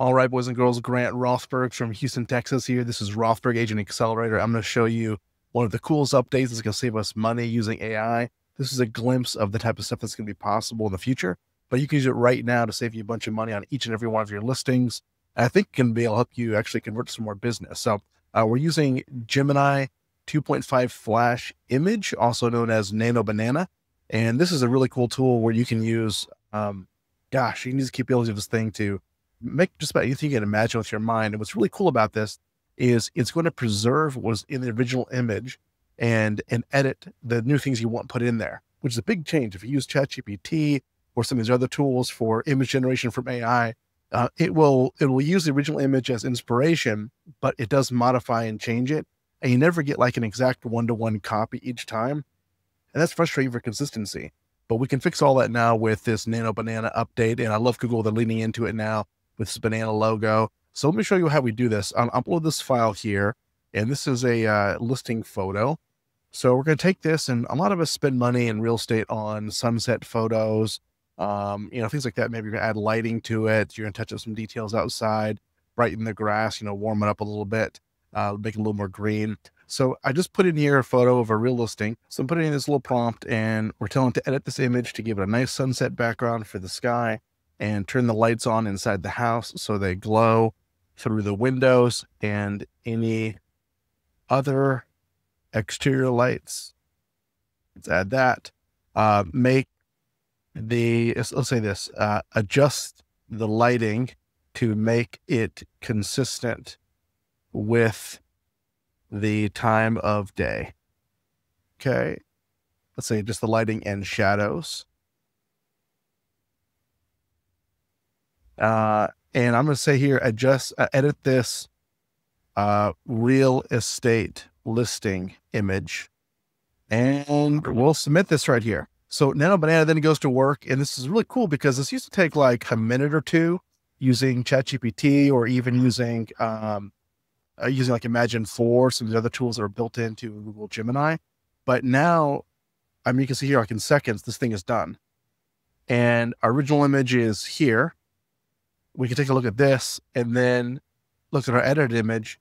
All right, boys and girls, Grant Rothberg from Houston, Texas here. This is Rothberg Agent Accelerator. I'm going to show you one of the coolest updates that's going to save us money using AI. This is a glimpse of the type of stuff that's going to be possible in the future, but you can use it right now to save you a bunch of money on each and every one of your listings. And I think it can be able to help you actually convert some more business. So uh, we're using Gemini 2.5 Flash Image, also known as Nano Banana. And this is a really cool tool where you can use, um, gosh, you can use the capability of this thing to make just about anything you can imagine with your mind. And what's really cool about this is it's going to preserve what was in the original image and and edit the new things you want put in there, which is a big change. If you use ChatGPT or some of these other tools for image generation from AI, uh, it will it will use the original image as inspiration, but it does modify and change it, and you never get like an exact one to one copy each time, and that's frustrating for consistency. But we can fix all that now with this Nano Banana update, and I love Google. They're leaning into it now with this banana logo. So let me show you how we do this. I'll upload this file here, and this is a uh, listing photo. So we're going to take this, and a lot of us spend money in real estate on sunset photos, um, you know, things like that. Maybe you're going to add lighting to it. You're going to touch up some details outside, brighten the grass, you know, warm it up a little bit, uh, make it a little more green. So I just put in here a photo of a real listing. So I'm putting in this little prompt, and we're telling to edit this image to give it a nice sunset background for the sky and turn the lights on inside the house so they glow through the windows and any other exterior lights. Let's add that. Uh, make the, let's say this, uh, adjust the lighting to make it consistent with the time of day. Okay. Let's say just the lighting and shadows. Uh, and I'm going to say here, adjust, uh, edit this uh, real estate listing image, and we'll submit this right here. So Nano Banana then goes to work, and this is really cool because this used to take like a minute or two using ChatGPT or even using um, uh, using like Imagen 4, some of the other tools that are built into Google Gemini. But now, I mean, you can see here, like in seconds, this thing is done. And our original image is here we can take a look at this and then look at our edited image.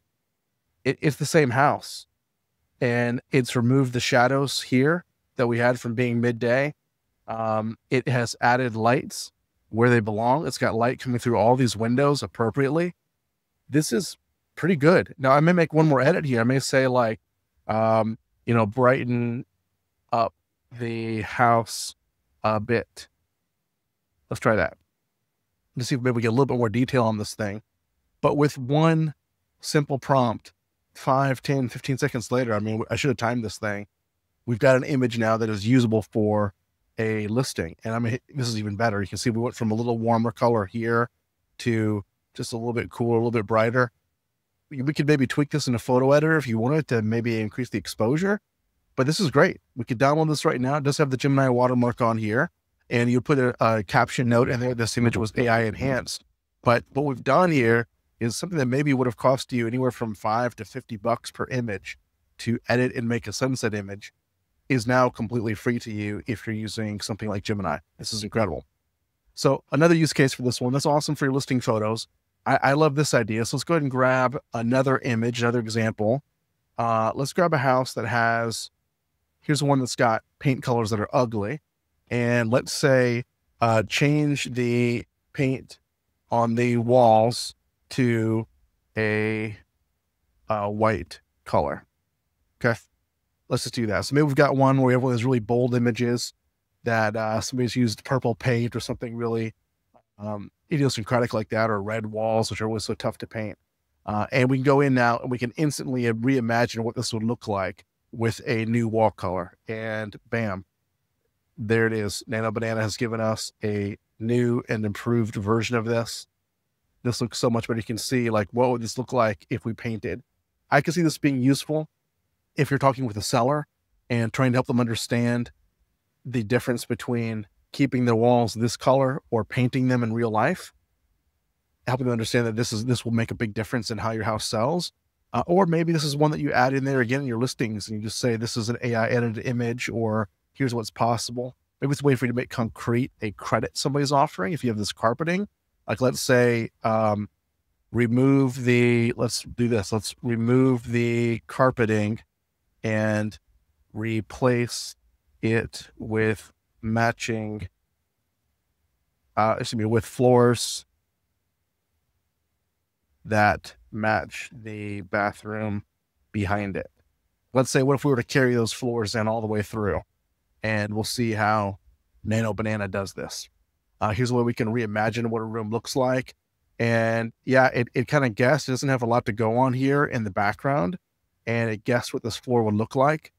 It, it's the same house and it's removed the shadows here that we had from being midday. Um, it has added lights where they belong. It's got light coming through all these windows appropriately. This is pretty good. Now I may make one more edit here. I may say like, um, you know, brighten up the house a bit. Let's try that to see if maybe we get a little bit more detail on this thing. But with one simple prompt, five, 10, 15 seconds later, I mean, I should have timed this thing. We've got an image now that is usable for a listing. And I mean, this is even better. You can see we went from a little warmer color here to just a little bit cooler, a little bit brighter. We could maybe tweak this in a photo editor if you wanted to maybe increase the exposure. But this is great. We could download this right now. It does have the Gemini watermark on here and you put a, a caption note in there. This image was AI enhanced. But what we've done here is something that maybe would have cost you anywhere from five to 50 bucks per image to edit and make a sunset image is now completely free to you if you're using something like Gemini. This is incredible. So another use case for this one, that's awesome for your listing photos. I, I love this idea. So let's go ahead and grab another image, another example. Uh, let's grab a house that has, here's one that's got paint colors that are ugly and let's say uh, change the paint on the walls to a, a white color. Okay. Let's just do that. So maybe we've got one where we have one of those really bold images that uh, somebody's used purple paint or something really um, idiosyncratic like that, or red walls, which are always so tough to paint. Uh, and we can go in now and we can instantly reimagine what this would look like with a new wall color. And bam, there it is. Nano Banana has given us a new and improved version of this. This looks so much better. You can see like what would this look like if we painted. I can see this being useful if you're talking with a seller and trying to help them understand the difference between keeping the walls this color or painting them in real life. Helping them understand that this is this will make a big difference in how your house sells. Uh, or maybe this is one that you add in there again in your listings and you just say this is an AI edited image or here's what's possible. Maybe it's a way for you to make concrete a credit somebody's offering. If you have this carpeting, like let's say um, remove the, let's do this. Let's remove the carpeting and replace it with matching, uh, excuse me, with floors that match the bathroom behind it. Let's say, what if we were to carry those floors in all the way through? And we'll see how Nano Banana does this. Uh, here's where we can reimagine what a room looks like. And yeah, it, it kind of guessed. It doesn't have a lot to go on here in the background. And it guessed what this floor would look like.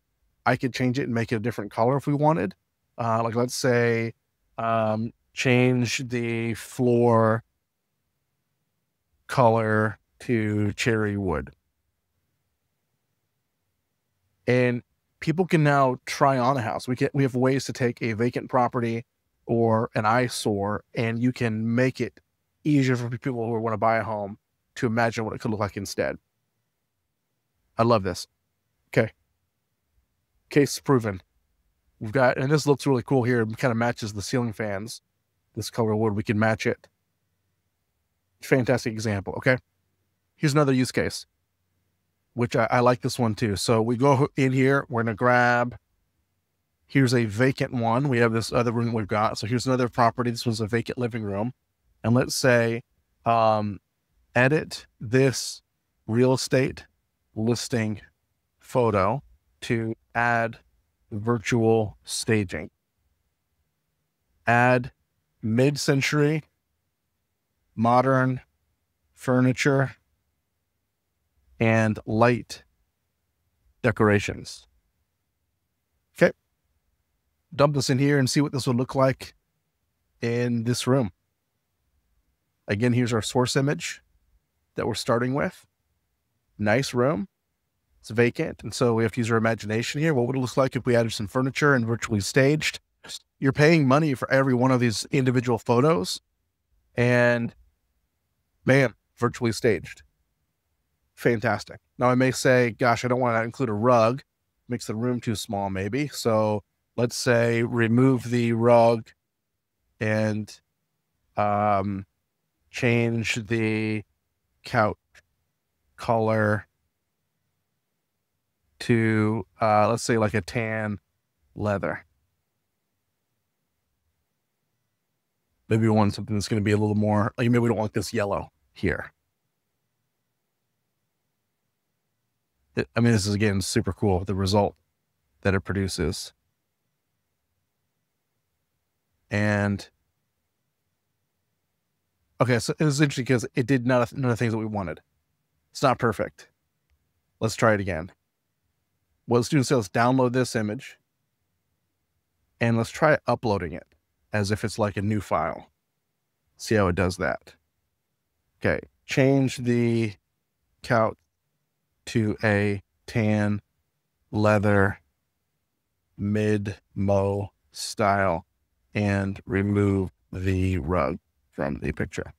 I could change it and make it a different color if we wanted. Uh, like let's say um, change the floor color to cherry wood. And people can now try on a house. We can we have ways to take a vacant property or an eyesore and you can make it easier for people who want to buy a home to imagine what it could look like instead. I love this. Okay. Case proven. We've got, and this looks really cool here. It kind of matches the ceiling fans. This color wood, we can match it. Fantastic example. Okay. Here's another use case, which I, I like this one too. So we go in here, we're going to grab, here's a vacant one. We have this other room we've got. So here's another property. This was a vacant living room. And let's say, um, edit this real estate listing photo to add virtual staging. Add mid century modern furniture and light decorations. Okay. Dump this in here and see what this would look like in this room. Again, here's our source image that we're starting with. Nice room. It's vacant. And so we have to use our imagination here. What would it look like if we added some furniture and virtually staged? You're paying money for every one of these individual photos. And man, virtually staged. Fantastic. Now I may say, gosh, I don't want to include a rug. Makes the room too small, maybe. So let's say remove the rug and um, change the couch color to uh, let's say like a tan leather. Maybe we want something that's going to be a little more like maybe we don't want this yellow here. I mean, this is again super cool. The result that it produces. And okay, so it was interesting because it did of, none of the things that we wanted. It's not perfect. Let's try it again what let's do is let's download this image and let's try uploading it as if it's like a new file. See how it does that. Okay, change the couch to a tan leather mid mo style and remove the rug from the picture.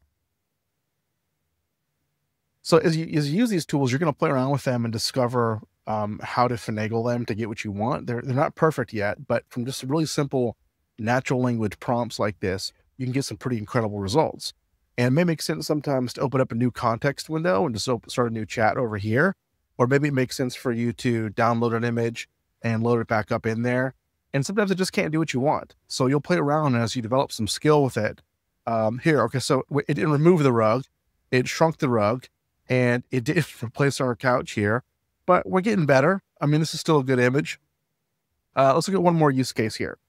So as you, as you use these tools, you're going to play around with them and discover um, how to finagle them to get what you want. They're they're not perfect yet, but from just really simple natural language prompts like this, you can get some pretty incredible results. And it may make sense sometimes to open up a new context window and just open, start a new chat over here, or maybe it makes sense for you to download an image and load it back up in there. And sometimes it just can't do what you want. So you'll play around as you develop some skill with it. Um, here, okay, so it didn't remove the rug, it shrunk the rug, and it did replace our couch here but we're getting better. I mean, this is still a good image. Uh, let's look at one more use case here.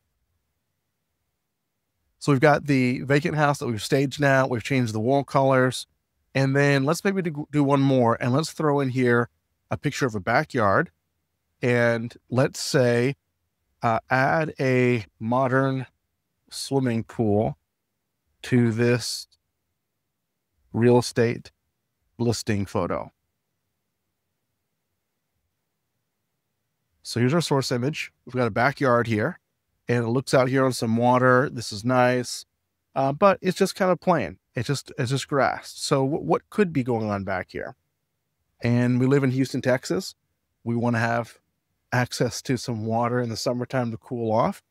So we've got the vacant house that we've staged now. We've changed the wall colors. And then let's maybe do, do one more and let's throw in here a picture of a backyard. And let's say uh, add a modern swimming pool to this real estate listing photo. So here's our source image. We've got a backyard here and it looks out here on some water. This is nice. Uh, but it's just kind of plain. It's just, it's just grass. So what could be going on back here? And we live in Houston, Texas. We want to have access to some water in the summertime to cool off.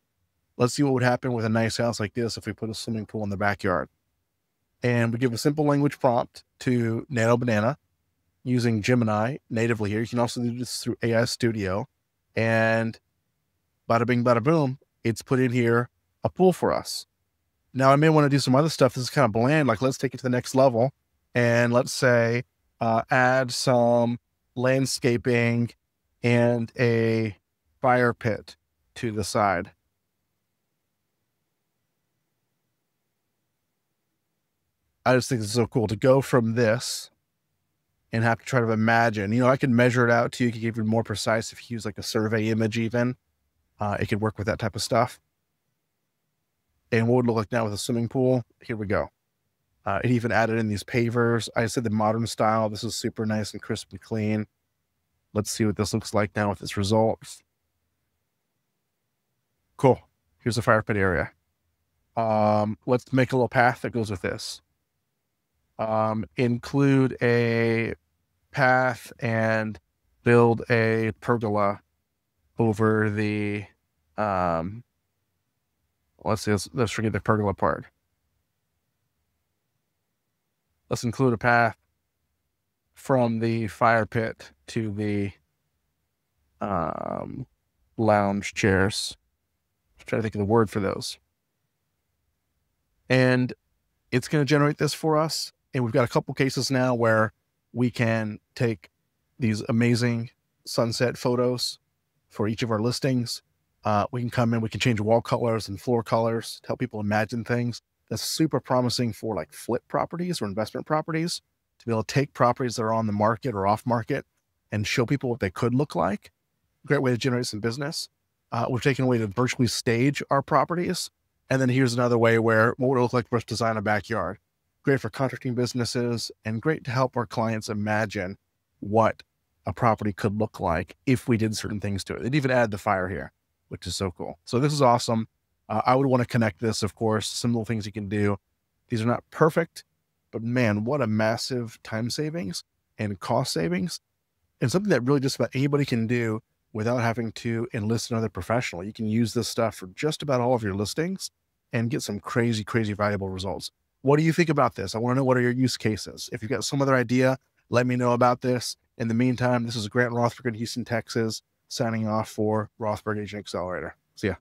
Let's see what would happen with a nice house like this if we put a swimming pool in the backyard. And we give a simple language prompt to Nano Banana using Gemini natively here. You can also do this through AI Studio. And bada bing, bada boom, it's put in here a pool for us. Now, I may want to do some other stuff. This is kind of bland. Like, let's take it to the next level. And let's say, uh, add some landscaping and a fire pit to the side. I just think it's so cool to go from this and have to try to imagine. You know, I can measure it out to you, get even more precise if you use like a survey image, even. Uh, it could work with that type of stuff. And what would it look like now with a swimming pool? Here we go. Uh, it even added in these pavers. I said the modern style. This is super nice and crisp and clean. Let's see what this looks like now with its results. Cool. Here's the fire pit area. Um, let's make a little path that goes with this. Um, include a path and build a pergola over the um, let's see, let's, let's forget the pergola part. Let's include a path from the fire pit to the um, lounge chairs. I'm trying to think of the word for those. And it's going to generate this for us. And we've got a couple cases now where we can take these amazing sunset photos for each of our listings. Uh, we can come in, we can change wall colors and floor colors to help people imagine things. That's super promising for like flip properties or investment properties to be able to take properties that are on the market or off market and show people what they could look like. Great way to generate some business. Uh, we've taken a way to virtually stage our properties. And then here's another way where what would it look like for us to design a backyard? Great for contracting businesses and great to help our clients imagine what a property could look like if we did certain things to it. They'd even add the fire here, which is so cool. So this is awesome. Uh, I would want to connect this, of course, some little things you can do. These are not perfect, but man, what a massive time savings and cost savings, and something that really just about anybody can do without having to enlist another professional. You can use this stuff for just about all of your listings and get some crazy, crazy valuable results. What do you think about this? I want to know what are your use cases. If you've got some other idea, let me know about this. In the meantime, this is Grant Rothberg in Houston, Texas, signing off for Rothberg Agent Accelerator. See ya.